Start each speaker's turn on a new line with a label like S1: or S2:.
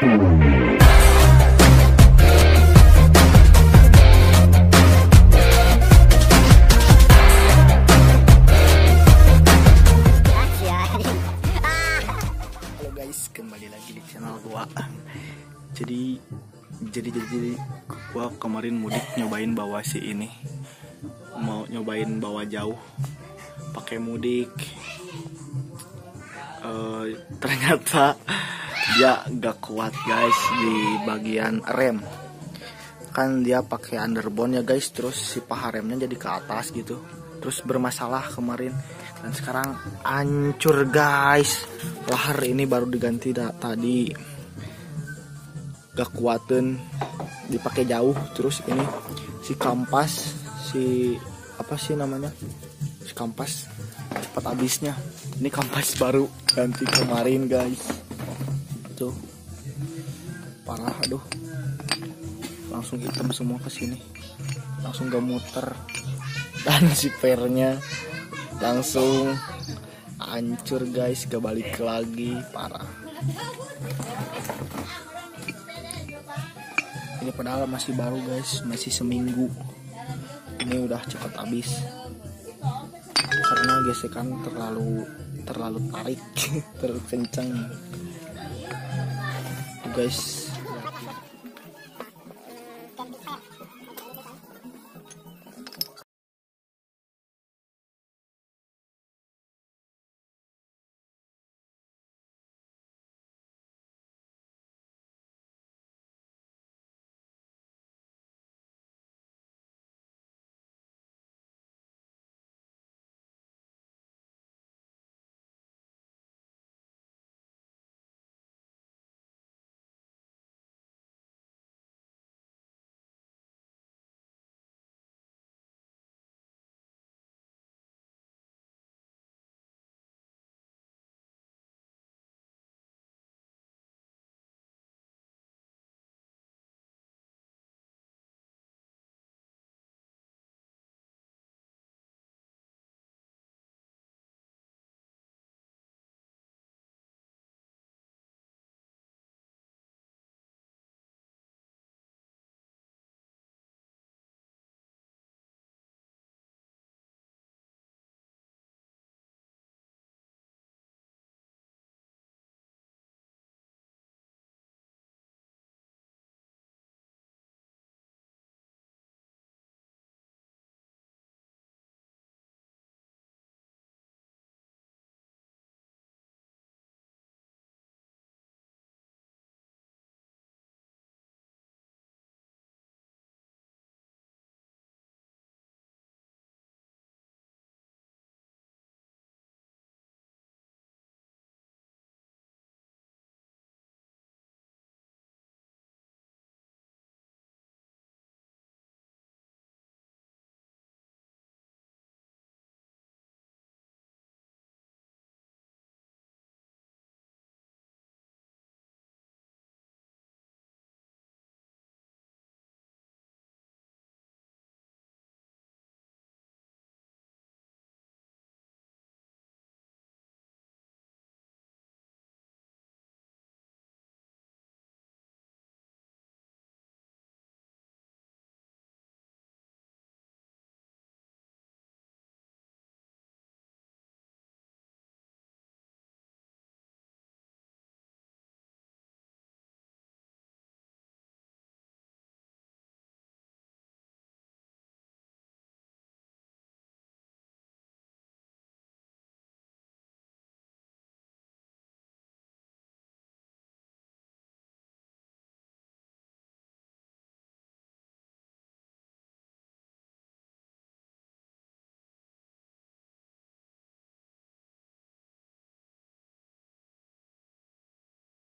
S1: Jadi jadi jadi, jadi gua kemarin mudik nyobain bawa si ini. Mau nyobain bawa jauh pakai mudik. Eh, ternyata dia gak kuat guys di bagian rem. Kan dia pakai underbone ya guys, terus si paha remnya jadi ke atas gitu. Terus bermasalah kemarin. Dan sekarang hancur guys. Lahar ini baru diganti da- tadi. Gak kuatin. Dipakai jauh. Terus ini si kampas si apa sih namanya? Si kampas. Cepat habisnya. Ini kampas baru ganti kemarin guys tuh parah aduh. Langsung hitam semua ke sini. Langsung gak muter. Dan si pernya langsung hancur guys. Gak balik lagi. Parah. Ini padahal masih baru guys. Masih seminggu. Ini udah cepat habis. Karena gesekan terlalu terlalu tarik. Terlalu kencang guys.